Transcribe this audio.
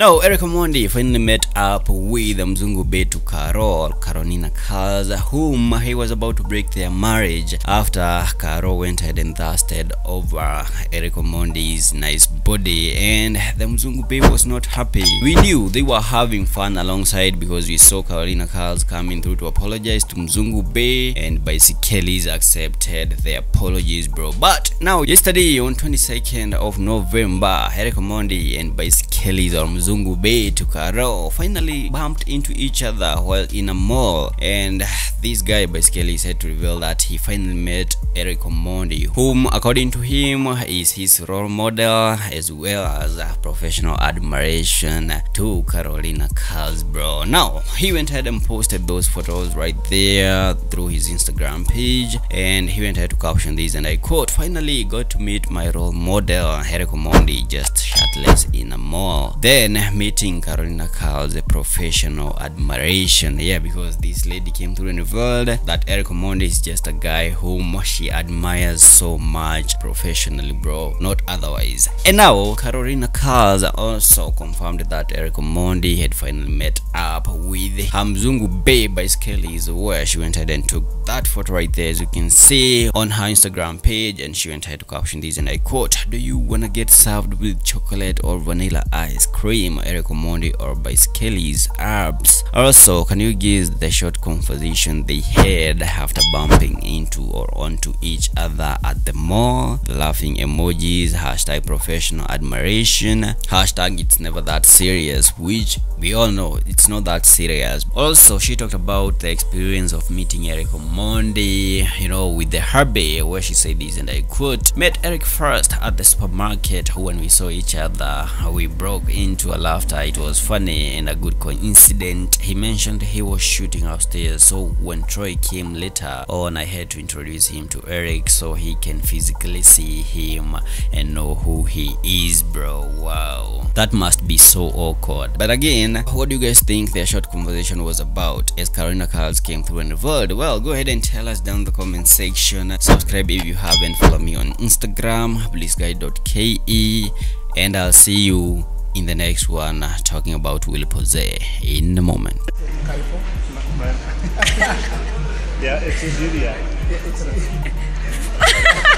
Now, Eric Omondi finally met up with Mzungu Betu Carol, Carolina Kaza, whom he was about to break their marriage after Carol went ahead and thirsted over Eric Omondi's nice body and the Mzungu Bay was not happy. We knew they were having fun alongside because we saw Carolina Kaza coming through to apologize to Mzungu Bay and Bicycles accepted their apologies bro. But now yesterday on 22nd of November, Eric Omondi and Bicycles or Mzungu Bay to Karo finally bumped into each other while in a mall and this guy basically said to reveal that he finally met Eric Omondi whom according to him is his role model as well as a professional admiration to Carolina Casbro. Now he went ahead and posted those photos right there through his Instagram page and he went ahead to caption this and I quote finally got to meet my role model Eric Omondi just shirtless in a mall then meeting Carolina Carl's professional admiration. Yeah because this lady came through and revealed that Eric Omondi is just a guy whom she admires so much professionally bro. Not otherwise. And now Carolina Calz also confirmed that Eric Omondi had finally met up with Hamzungu Bae by Skelly's where she went ahead and took that photo right there as you can see on her Instagram page and she went ahead to caption this and I quote do you wanna get served with chocolate or vanilla ice cream Eric Omondi or Baiskelis abs also can you guess the short conversation they had after bumping into or onto each other at the mall? The laughing emojis hashtag professional admiration hashtag it's never that serious which we all know it's not that serious. Also she talked about the experience of meeting Eric Omondi you know with the Herbie where she said this and I quote met Eric first at the supermarket when we saw each other. We broke into a laughter. It was funny and a good coincidence. He mentioned he was shooting upstairs so when Troy came later on I had to introduce him to Eric so he can physically see him and know who he is bro. Wow. That must be so awkward. But again what do you guys think their short conversation was about? As Karina Calz came through and revealed well go ahead and tell us down in the comment section. Subscribe if you haven't. Follow me on Instagram blissguy.ke and I'll see you in the next one talking about Will Pose in a moment. Yeah, it's a zodiac. Ah, yeah. Real